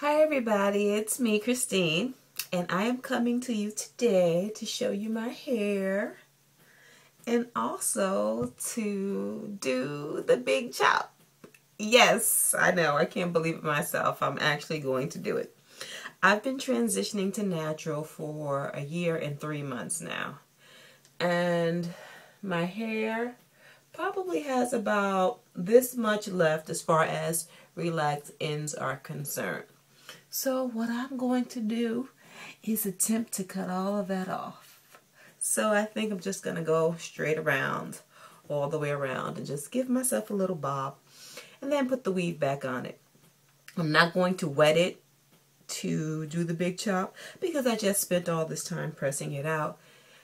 Hi everybody, it's me Christine and I am coming to you today to show you my hair and also to do the big chop. Yes, I know, I can't believe it myself. I'm actually going to do it. I've been transitioning to natural for a year and three months now and my hair probably has about this much left as far as relaxed ends are concerned. So what I'm going to do is attempt to cut all of that off. So I think I'm just going to go straight around, all the way around, and just give myself a little bob, and then put the weave back on it. I'm not going to wet it to do the big chop because I just spent all this time pressing it out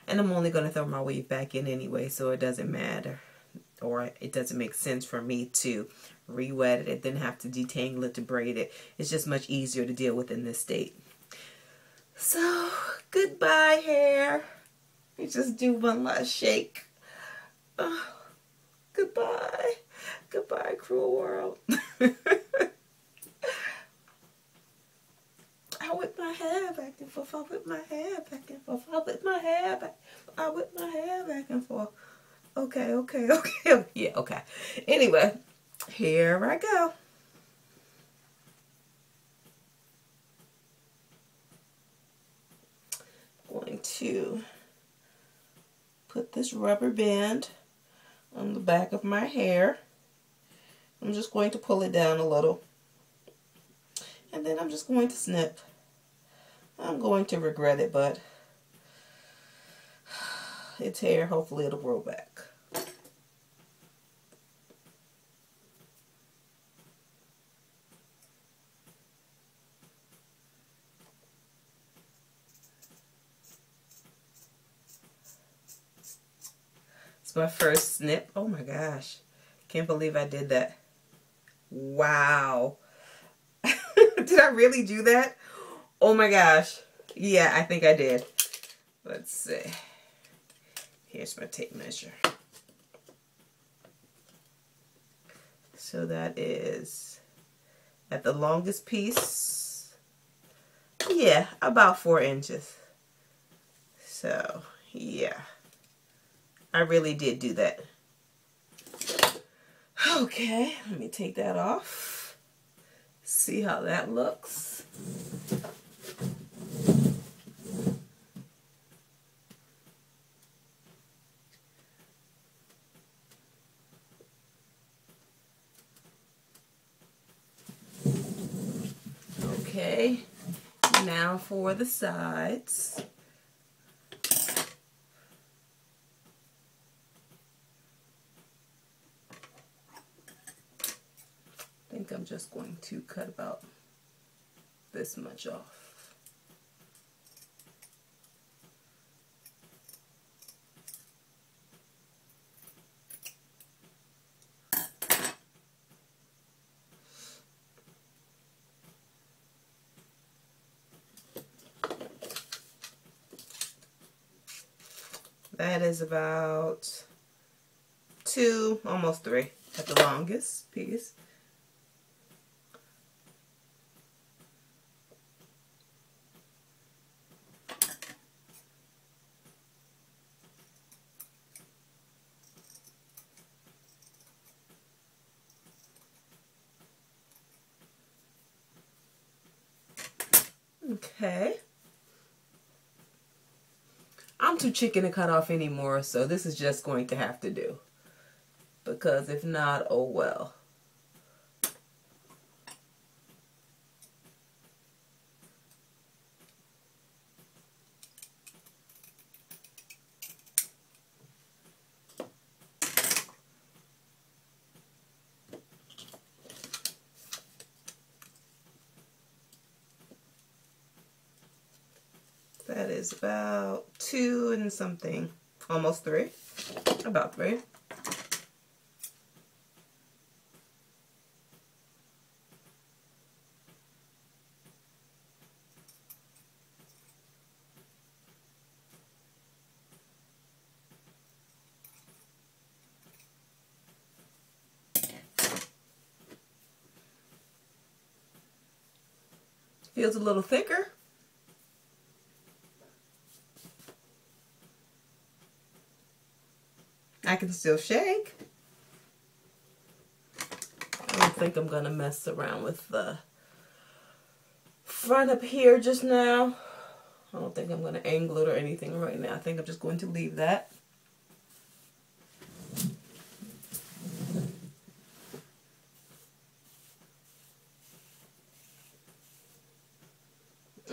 and I'm only going to throw my weave back in anyway so it doesn't matter or it doesn't make sense for me to re-wet it then have to detangle it to braid it. It's just much easier to deal with in this state. So, goodbye hair. You just do one last shake. Oh, goodbye. Goodbye, cruel world. I whip my hair back and forth. I whip my hair back and forth. I whip my hair back. I whip my hair back and forth. Okay, okay, okay. Yeah, okay. Anyway, here I go. Going to put this rubber band on the back of my hair. I'm just going to pull it down a little. And then I'm just going to snip. I'm going to regret it, but it's hair. Hopefully it'll grow back. My first snip. Oh my gosh. Can't believe I did that. Wow. did I really do that? Oh my gosh. Yeah, I think I did. Let's see. Here's my tape measure. So that is at the longest piece, yeah, about four inches. So, yeah. I really did do that. Okay, let me take that off. See how that looks. Okay, now for the sides. Think I'm just going to cut about this much off. That is about two, almost three at the longest piece. Okay. I'm too chicken to cut off anymore, so this is just going to have to do. Because if not, oh well. is about two and something, almost three, about three. Feels a little thicker. I can still shake. I don't think I'm going to mess around with the front up here just now. I don't think I'm going to angle it or anything right now. I think I'm just going to leave that.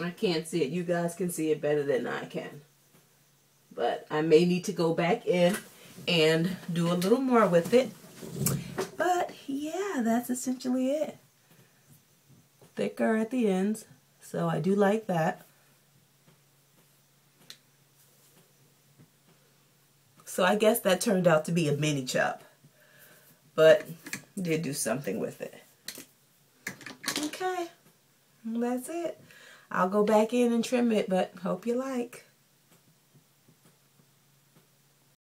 I can't see it. You guys can see it better than I can. But I may need to go back in and do a little more with it. But yeah, that's essentially it. Thicker at the ends. So I do like that. So I guess that turned out to be a mini chop. But did do something with it. Okay. That's it. I'll go back in and trim it, but hope you like.